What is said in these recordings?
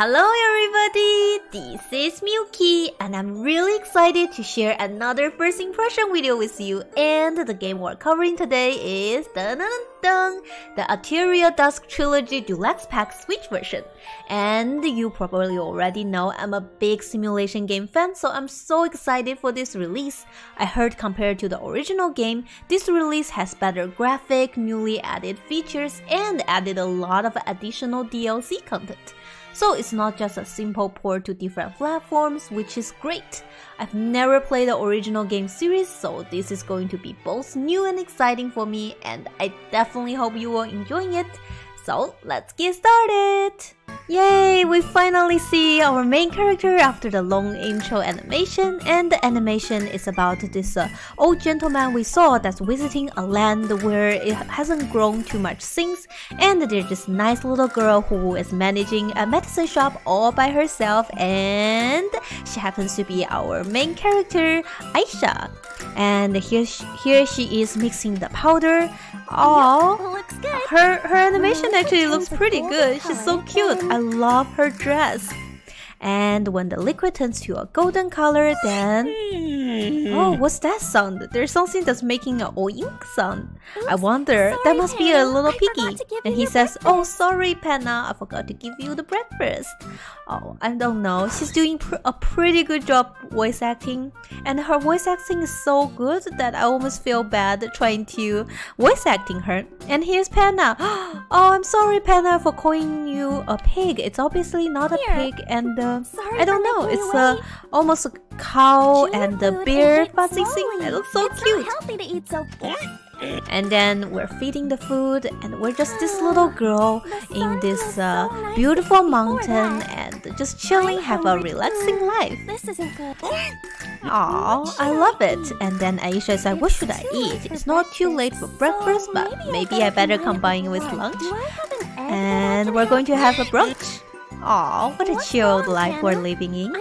Hello everybody, this is Milky and I'm really excited to share another first impression video with you and the game we're covering today is dun, dun, dun, the Atelier Dusk Trilogy Deluxe Pack Switch version. And you probably already know I'm a big simulation game fan so I'm so excited for this release. I heard compared to the original game, this release has better graphic, newly added features and added a lot of additional DLC content. So it's not just a simple port to different platforms, which is great. I've never played the original game series, so this is going to be both new and exciting for me, and I definitely hope you are enjoying it. So let's get started! Yay, we finally see our main character after the long intro animation and the animation is about this uh, old gentleman we saw that's visiting a land where it hasn't grown too much since and there's this nice little girl who is managing a medicine shop all by herself and she happens to be our main character Ayesha and here she, here she is mixing the powder Oh. Her her animation actually looks pretty good. She's so cute. I love her dress. And when the liquid turns to a golden color, then oh, what's that sound? There's something that's making a oink sound. I wonder. That must be a little piggy. And he says, "Oh, sorry, Penna. I forgot to give you the breakfast." Oh, I don't know. She's doing pr a pretty good job voice acting, and her voice acting is so good that I almost feel bad trying to voice acting her. And here's Penna. Oh, I'm sorry, Penna, for calling you a pig. It's obviously not a Here. pig, and uh, I don't know. It's uh, almost a cow and a bear fuzzy thing. It looks so it's cute. Healthy to eat so and then we're feeding the food and we're just this little girl in this uh, beautiful mountain and just chilling have a relaxing life this isn't good Aww, I love it. And then Ayesha said, what should I eat? It's not too late for breakfast, but maybe I better combine it with lunch. And we're going to have a brunch. Aw, what a chilled life we're living in.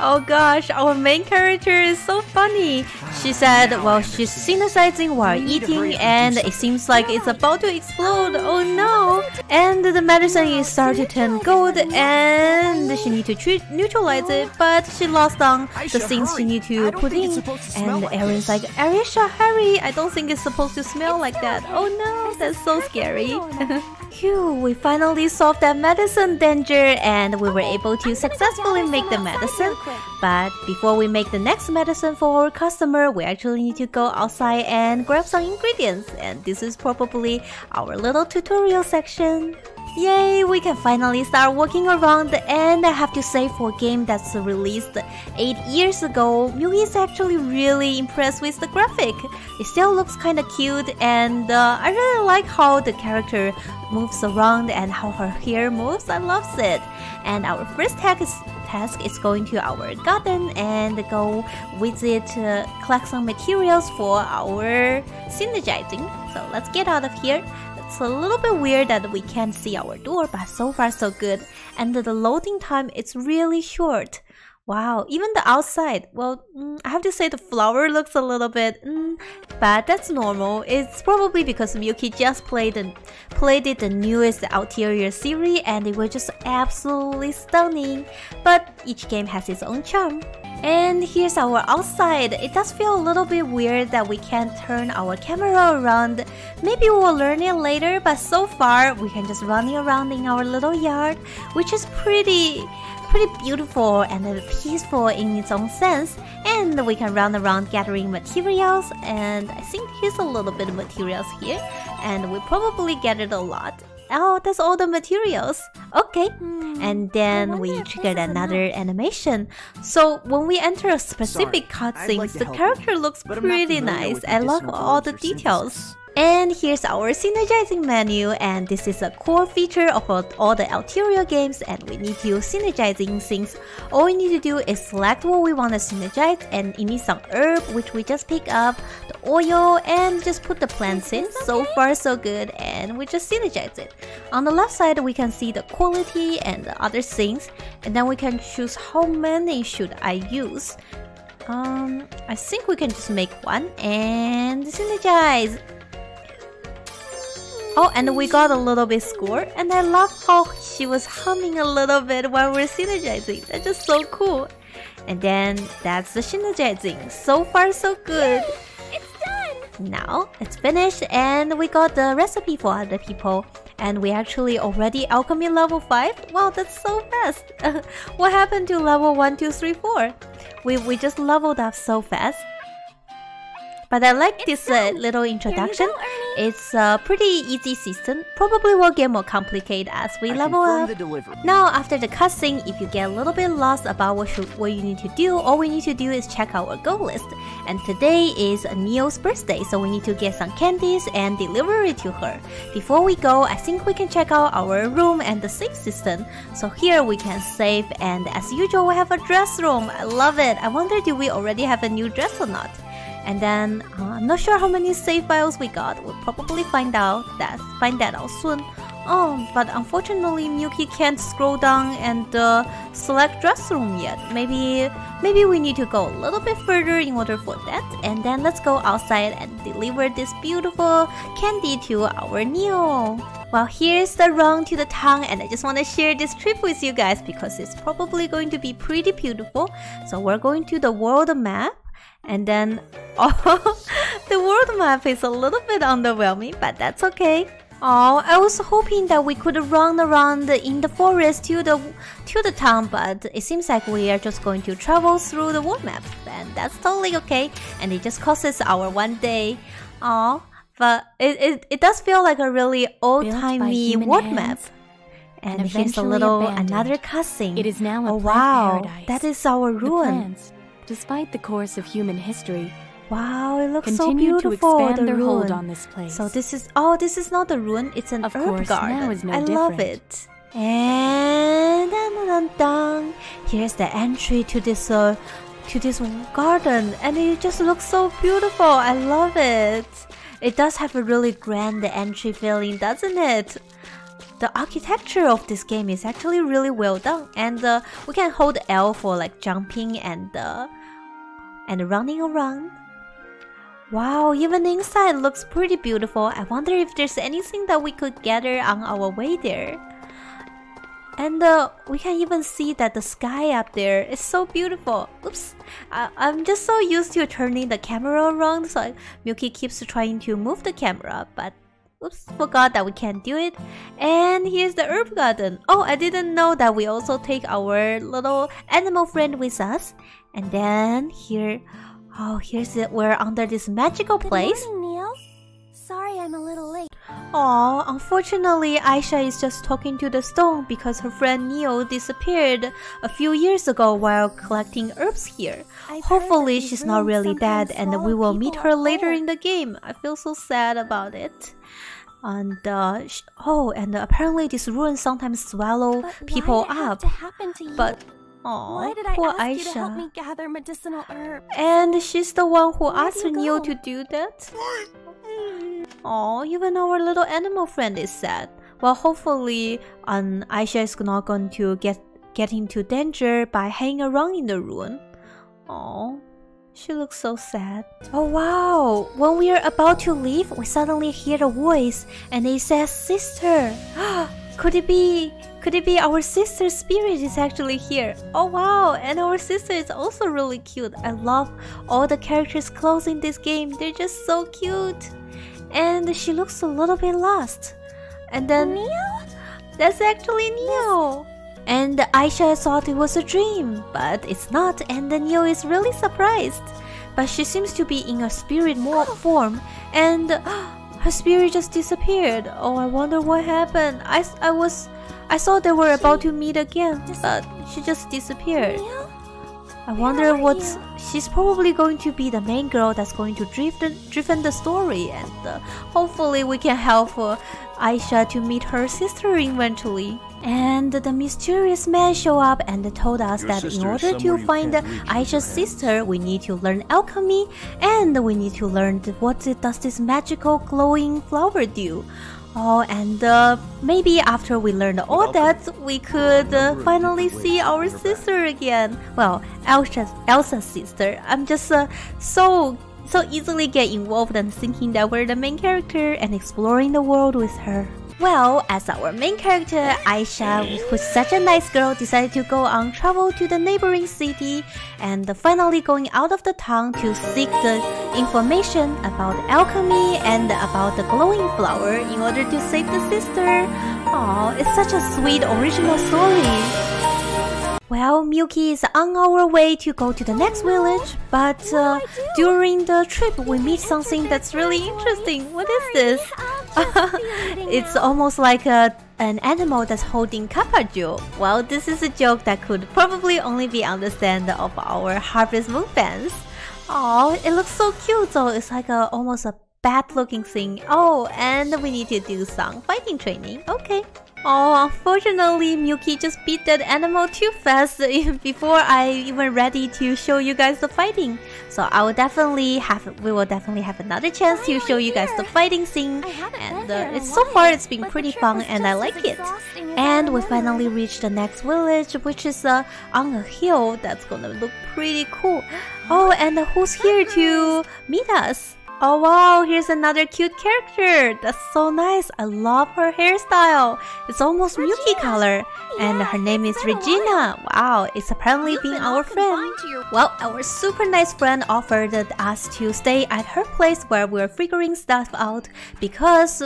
Oh gosh, our main character is so funny. She said, well, she's synthesizing while eating and it seems like it's about to explode. Oh, oh no! And the medicine is starting to turn gold and she need to neutralize it, but she lost on the things she need to put in. And Aaron's like, Arisha, hurry! I don't think it's supposed to smell like that. Oh no, that's so scary. We finally solved that medicine danger and we were able to successfully make the medicine. But before we make the next medicine for our customer, we actually need to go outside and grab some ingredients. And this is probably our little tutorial section. Yay, we can finally start walking around and I have to say for a game that's released 8 years ago, Milky is actually really impressed with the graphic. It still looks kinda cute and uh, I really like how the character moves around and how her hair moves, I love it. And our first task is, task is going to our garden and go visit, uh, collect some materials for our synergizing. So let's get out of here. It's a little bit weird that we can't see our door, but so far so good. And the loading time is really short. Wow, even the outside. Well, mm, I have to say the flower looks a little bit, mm, but that's normal. It's probably because Milky just played the, played it the newest Atelier series and it was just absolutely stunning. But each game has its own charm. And here's our outside. It does feel a little bit weird that we can't turn our camera around. Maybe we'll learn it later, but so far we can just run around in our little yard, which is pretty pretty beautiful and peaceful in its own sense. And we can run around gathering materials and I think here's a little bit of materials here and we probably get it a lot. Oh, that's all the materials. Okay. Hmm. And then we triggered another animation. So when we enter a specific cutscene, like the character you, looks pretty nice. I love all the details. And here's our synergizing menu and this is a core feature of all the Atelier games and we need to synergizing things. All we need to do is select what we want to synergize and it needs some herb which we just pick up, the oil and just put the plants in. So far so good and we just synergize it. On the left side we can see the quality and the other things and then we can choose how many should I use. Um, I think we can just make one and synergize. Oh, and we got a little bit score, and I love how she was humming a little bit while we're synergizing. That's just so cool. And then that's the synergizing. So far, so good. It's done! Now it's finished, and we got the recipe for other people. And we actually already alchemy level 5? Wow, that's so fast! what happened to level 1, 2, 3, 4? We, we just leveled up so fast. But I like this uh, little introduction. Go, it's a pretty easy system. Probably will get more complicated as we I level up. Now, after the cutscene, if you get a little bit lost about what, should, what you need to do, all we need to do is check our goal list. And today is Nio's birthday, so we need to get some candies and deliver it to her. Before we go, I think we can check out our room and the save system. So here we can save, and as usual, we have a dress room. I love it. I wonder do we already have a new dress or not? And then uh, I'm not sure how many save files we got. We'll probably find out that find that out soon. Oh, but unfortunately, Milky can't scroll down and uh, select dress room yet. Maybe maybe we need to go a little bit further in order for that. And then let's go outside and deliver this beautiful candy to our Nio. Well, here's the run to the town, and I just want to share this trip with you guys because it's probably going to be pretty beautiful. So we're going to the world map. And then, oh, the world map is a little bit underwhelming, but that's okay. Oh, I was hoping that we could run around in the forest to the to the town, but it seems like we are just going to travel through the world map, and that's totally okay. And it just costs us our one day. Oh, but it, it, it does feel like a really old timey world hands map. And, and here's a little abandoned. another cutscene. It is now a oh wow, paradise. that is our ruin. Despite the course of human history, Wow, it looks so continue to beautiful. expand the their ruin. hold on this place. So this is oh, this is not a ruin. It's an Of herb course, garden. now is no I love it. And dun, dun, dun. here's the entry to this uh, to this garden, and it just looks so beautiful. I love it. It does have a really grand entry feeling, doesn't it? The architecture of this game is actually really well done, and uh, we can hold L for like jumping and uh, and running around. Wow, even inside looks pretty beautiful. I wonder if there's anything that we could gather on our way there. And uh, we can even see that the sky up there is so beautiful. Oops, I- I'm just so used to turning the camera around, so Milky keeps trying to move the camera, but oops, forgot that we can't do it. And here's the herb garden. Oh, I didn't know that we also take our little animal friend with us. And then here, oh, here's it. We're under this magical place. Good morning, Neil. Sorry I'm a little late. Oh, unfortunately, Ayesha is just talking to the stone because her friend Nio disappeared a few years ago while collecting herbs here. I've Hopefully, she's not really dead and we will meet her later whole. in the game. I feel so sad about it. And uh, sh- oh, and apparently this ruin sometimes swallow people why did it have up. to to? But oh, why did I poor ask you to help me gather medicinal herbs? And she's the one who Where asked you Nio to do that. Oh, even our little animal friend is sad. Well, hopefully, um, Ayesha is not going to get get into danger by hanging around in the ruin. Oh, she looks so sad. Oh wow! When we are about to leave, we suddenly hear a voice, and it says "sister." could it be? Could it be our sister's spirit is actually here? Oh wow! And our sister is also really cute. I love all the characters' clothes in this game. They're just so cute. And she looks a little bit lost. And then Nio? that's actually Nio. And Ayesha thought it was a dream, but it's not, and the Nio is really surprised. But she seems to be in a spirit mo- form, and her spirit just disappeared. Oh, I wonder what happened. I, I was, I thought they were about to meet again, but she just disappeared. I wonder what's. She's probably going to be the main girl that's going to driven driven the story, and uh, hopefully we can help uh, Ayesha to meet her sister eventually. And the mysterious man showed up and told us Your that in order to find can't reach with Ayesha's sister, we need to learn alchemy, and we need to learn what does this magical glowing flower do. Oh, and uh, maybe after we learn all that, we could uh, finally see our bring her back. sister again. Well, Elsa's, Elsa's sister. I'm just uh, so so easily get involved and thinking that we're the main character and exploring the world with her. Well, as our main character, Ayesha, who's such a nice girl, decided to go on travel to the neighboring city and finally going out of the town to seek the information about alchemy and about the glowing flower in order to save the sister. Oh, it's such a sweet original story. Well, Milky is on our way to go to the next village, but uh, during the trip we meet something that's really interesting. What is this? it's almost like a, an animal that's holding Kapaju. Well, this is a joke that could probably only be understood of our Harvest Moon fans. Oh, it looks so cute though. It's like a almost a bad looking thing. Oh, and we need to do some fighting training. Okay. Oh, unfortunately, Milky just beat that animal too fast before I even ready to show you guys the fighting. So I will definitely have, we will definitely have another chance to show you guys the fighting scene. And uh, it's so far it's been pretty fun and I like it. And we finally reached the next village, which is uh, on a hill that's gonna look pretty cool. Oh, and who's here to meet us? Oh wow, here's another cute character. That's so nice. I love her hairstyle. It's almost Regina. Milky color. And her name is Regina. Wow, it's apparently being our friend. Well, our super nice friend offered us to stay at her place where we're figuring stuff out because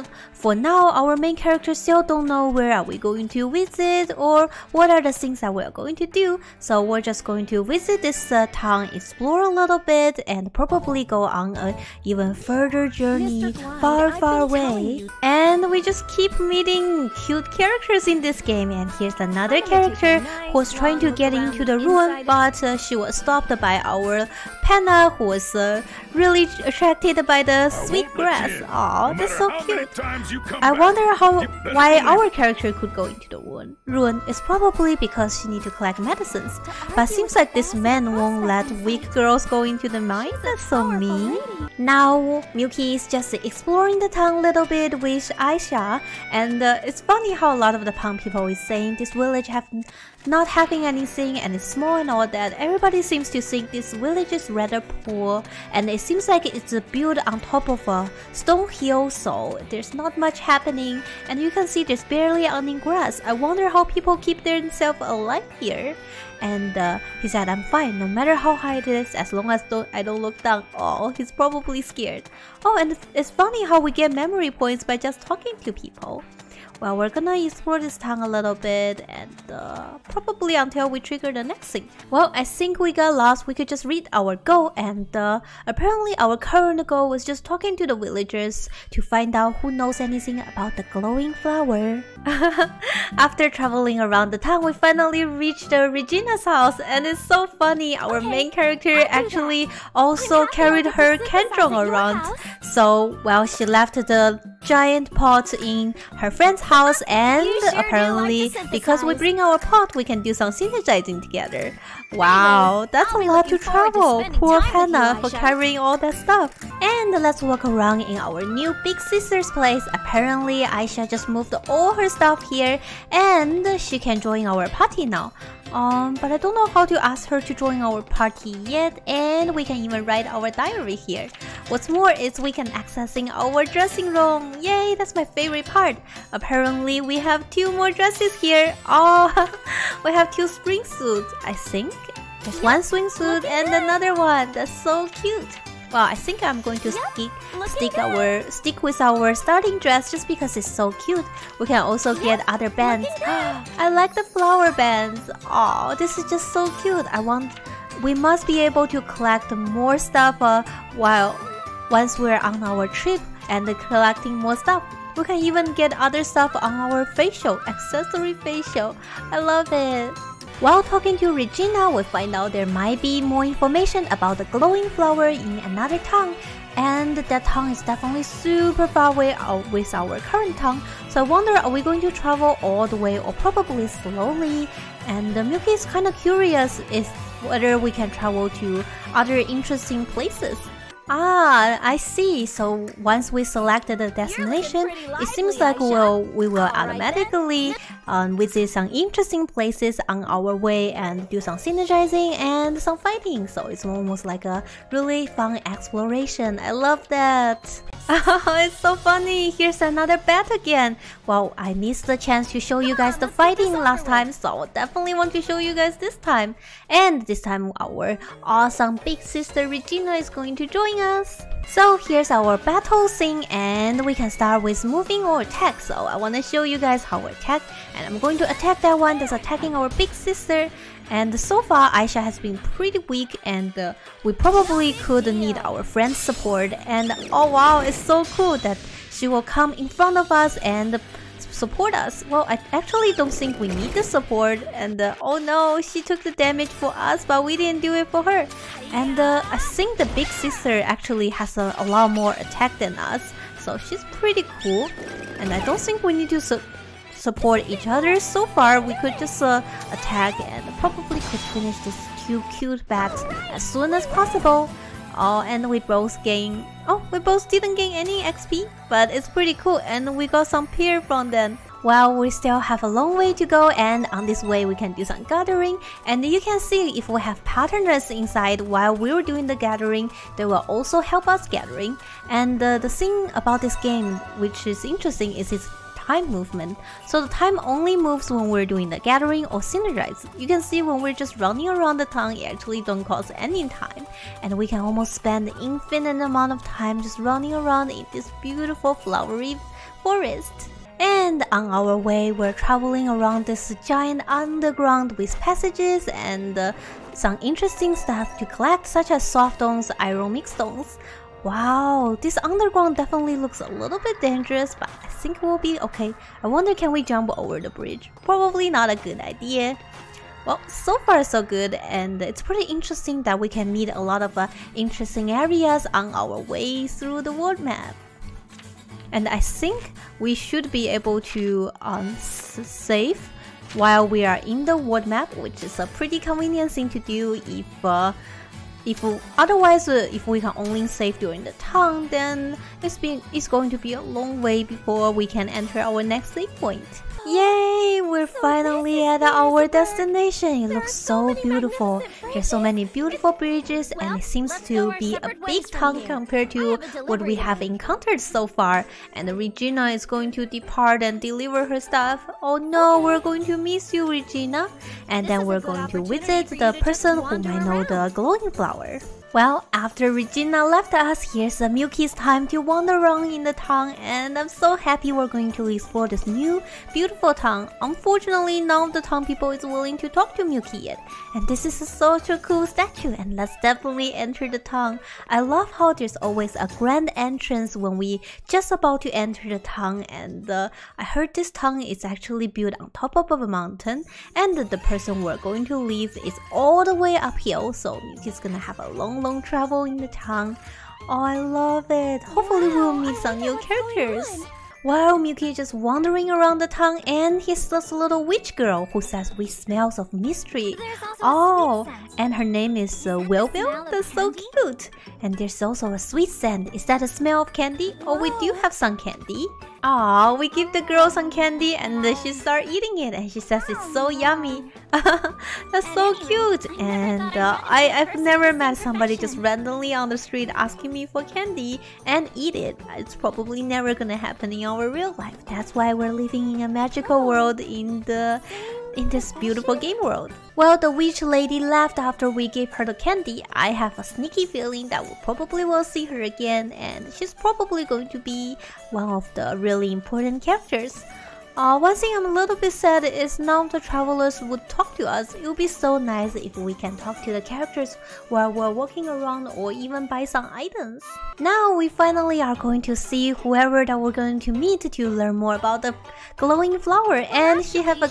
for now our main characters still don't know where are we going to visit or what are the things that we're going to do. So we're just going to visit this uh, town, explore a little bit and probably go on a even even further journey far, far away. And we just keep meeting cute characters in this game. And here's another character who was trying to get into the ruin, but uh, she was stopped by our Panna, who was uh, really attracted by the sweet grass. Aw, that's so cute. I wonder how why our character could go into the ruin. Ruin is probably because she need to collect medicines. But seems like this man won't let weak girls go into the mine. That's so mean. Now Milky is just exploring the town a little bit with Ayesha, and uh, it's funny how a lot of the Pang people is saying this village have not having anything and it's small and all that. Everybody seems to think this village is rather poor, and it seems like it's built on top of a stone hill, so there's not much happening, and you can see there's barely any grass. I wonder how people keep themselves alive here. And uh, he said, I'm fine, no matter how high it is, as long as don't, I don't look down. Oh, he's probably scared. Oh, and it's, it's funny how we get memory points by just talking to people. Well, we're gonna explore this town a little bit and uh, probably until we trigger the next thing. Well, I think we got lost. We could just read our goal and uh, apparently our current goal was just talking to the villagers to find out who knows anything about the glowing flower. After traveling around the town, we finally reached uh, Regina's house and it's so funny. Our okay, main character actually also carried her Kendron around. So, well, she left the giant pot in her friend's house and sure apparently like because we bring our pot we can do some synergizing together. Wow, that's a lot to travel. To Poor Hannah for carrying all that stuff. And let's walk around in our new big sister's place. Apparently Ayesha just moved all her stuff here and she can join our party now. Um, but I don't know how to ask her to join our party yet, and we can even write our diary here. What's more is we can accessing our dressing room. Yay, that's my favorite part. Apparently, we have two more dresses here. Oh, we have two spring suits, I think. There's one swimsuit and another one. That's so cute. Well, I think I'm going to stick stick our stick with our starting dress just because it's so cute. We can also get other bands. I like the flower bands. Oh, this is just so cute. I want. We must be able to collect more stuff uh, while once we're on our trip and collecting more stuff. We can even get other stuff on our facial accessory facial. I love it. While talking to Regina, we find out there might be more information about the glowing flower in another town, and that town is definitely super far away out with our current town. So I wonder, are we going to travel all the way or probably slowly? And Milky is kind of curious is whether we can travel to other interesting places. Ah, I see. So once we selected the destination, it seems like we'll, we will automatically um, visit some interesting places on our way and do some synergizing and some fighting. So it's almost like a really fun exploration. I love that. Oh, it's so funny. Here's another bet again. Well, I missed the chance to show you guys the fighting last time, so I definitely want to show you guys this time. And this time our awesome big sister Regina is going to join us. So here's our battle scene and we can start with moving or attack. So I want to show you guys how we attack and I'm going to attack that one that's attacking our big sister. And so far Ayesha has been pretty weak and uh, we probably could need our friend's support. And oh wow, it's so cool that she will come in front of us and support us. Well, I actually don't think we need the support. And uh, oh no, she took the damage for us, but we didn't do it for her. And uh, I think the big sister actually has a, a, lot more attack than us. So she's pretty cool. And I don't think we need to su support each other. So far, we could just uh, attack and probably could finish this cute, cute bat as soon as possible. Oh, and we both gain. Oh, we both didn't gain any XP, but it's pretty cool, and we got some peer from them. Well, we still have a long way to go, and on this way we can do some gathering. And you can see if we have partners inside while we're doing the gathering, they will also help us gathering. And uh, the thing about this game, which is interesting, is its time movement. So the time only moves when we're doing the gathering or synergize. You can see when we're just running around the town, it actually don't cost any time. And we can almost spend infinite amount of time just running around in this beautiful flowery forest. And on our way, we're traveling around this giant underground with passages and uh, some interesting stuff to collect such as soft stones, iron mix stones. Wow, this underground definitely looks a little bit dangerous, but I think we'll be okay. I wonder can we jump over the bridge? Probably not a good idea. Well, so far so good, and it's pretty interesting that we can meet a lot of uh, interesting areas on our way through the world map. And I think we should be able to um, save while we are in the world map, which is a pretty convenient thing to do if uh, if otherwise, uh, if we can only save during the town, then it's, been, it's going to be a long way before we can enter our next save point. Yay! At our destination. It looks so beautiful. There's so many beautiful bridges and it seems to be a big town compared to what we have encountered so far. And Regina is going to depart and deliver her stuff. Oh no, we're going to miss you, Regina. And then we're going to visit the person who might know the glowing flower. Well, after Regina left us, here's the Milky's time to wander around in the town and I'm so happy we're going to explore this new, beautiful town. Unfortunately, none of the town people is willing to talk to Milky yet. And this is such a cool statue and let's definitely enter the town. I love how there's always a grand entrance when we just about to enter the town and uh, I heard this town is actually built on top of a mountain and the person we're going to leave is all the way uphill so Milky's gonna have a long long travel in the town. Oh, I love it. Hopefully we'll meet some new characters. While Milky is just wandering around the town and he sees a little witch girl who says we smells of mystery. Oh, and her name is uh, Wilbell. That's so cute. And there's also a sweet scent. Is that a smell of candy? Oh, we do have some candy. Oh, we give the girl some candy and she start eating it and she says it's so yummy. That's so cute. And uh, I, I've never met somebody just randomly on the street asking me for candy and eat it. It's probably never gonna happen in our real life. That's why we're living in a magical world in the in this beautiful game world. Well, the witch lady left after we gave her the candy. I have a sneaky feeling that we probably will see her again and she's probably going to be one of the really important characters. Uh, one thing I'm a little bit sad is none of the travelers would talk to us. It would be so nice if we can talk to the characters while we're walking around or even buy some items. Now we finally are going to see whoever that we're going to meet to learn more about the glowing flower and she have a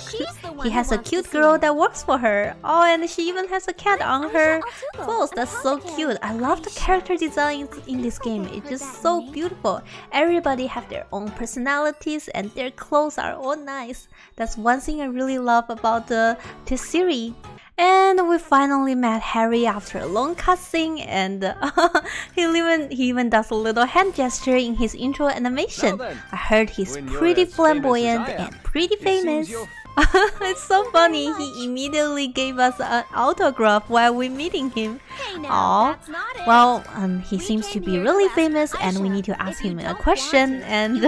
he has a cute girl that works for her. Oh and she even has a cat on her clothes. That's so cute. I love the character designs in this game. It's just so beautiful. Everybody have their own personalities and their clothes are all nice. That's one thing I really love about the this series. And we finally met Harry after a long cutscene, and uh, he even he even does a little hand gesture in his intro animation. I heard he's pretty flamboyant and pretty famous. it's so funny. He immediately gave us an autograph while we meeting him. Oh, well, um, he seems to be really famous, and we need to ask him a question. And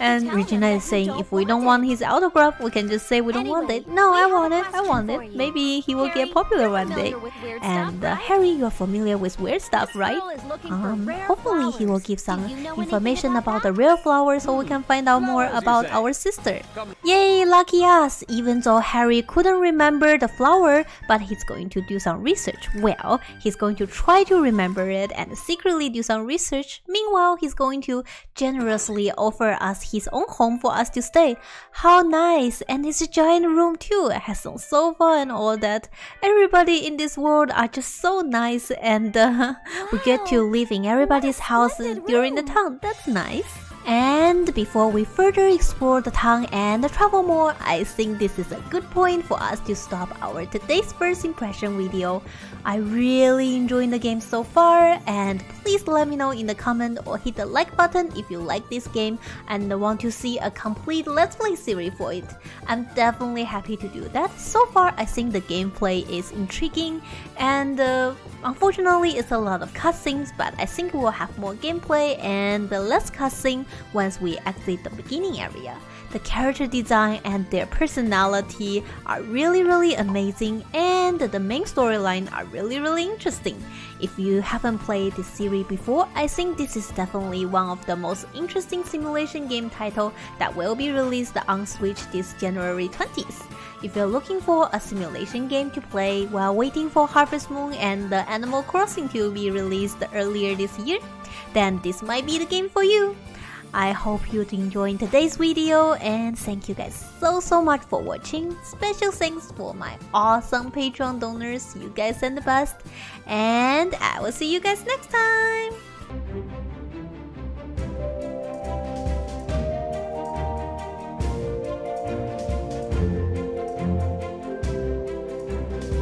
and Regina is saying if we don't want his autograph, we can just say we don't want it. No, I want it. I want it. Maybe he will get popular one day. And uh, Harry, you're familiar with weird stuff, right? Um, hopefully he will give some information about the real flower so we can find out more about our sister. Yay, lucky us! Even though Harry couldn't remember the flower, but he's going to do some research. Well, he's going to try to remember it and secretly do some research. Meanwhile, he's going to generously offer us his own home for us to stay. How nice! And it's a giant room too. It has some sofa and all that. Everybody in this world are just so nice and uh, we get to live in everybody's house during the town. That's nice. And before we further explore the town and travel more, I think this is a good point for us to stop our today's first impression video. I really enjoyed the game so far and please let me know in the comment or hit the like button if you like this game and want to see a complete let's play series for it. I'm definitely happy to do that. So far I think the gameplay is intriguing and uh, unfortunately it's a lot of cutscenes but I think we'll have more gameplay and less cutscene once we exit the beginning area. The character design and their personality are really really amazing and the main storyline are really really interesting. If you haven't played this series before, I think this is definitely one of the most interesting simulation game title that will be released on Switch this January 20th. If you're looking for a simulation game to play while waiting for Harvest Moon and the Animal Crossing to be released earlier this year, then this might be the game for you. I hope you enjoyed today's video and thank you guys so so much for watching. Special thanks for my awesome Patreon donors. You guys are the best. And I will see you guys next time.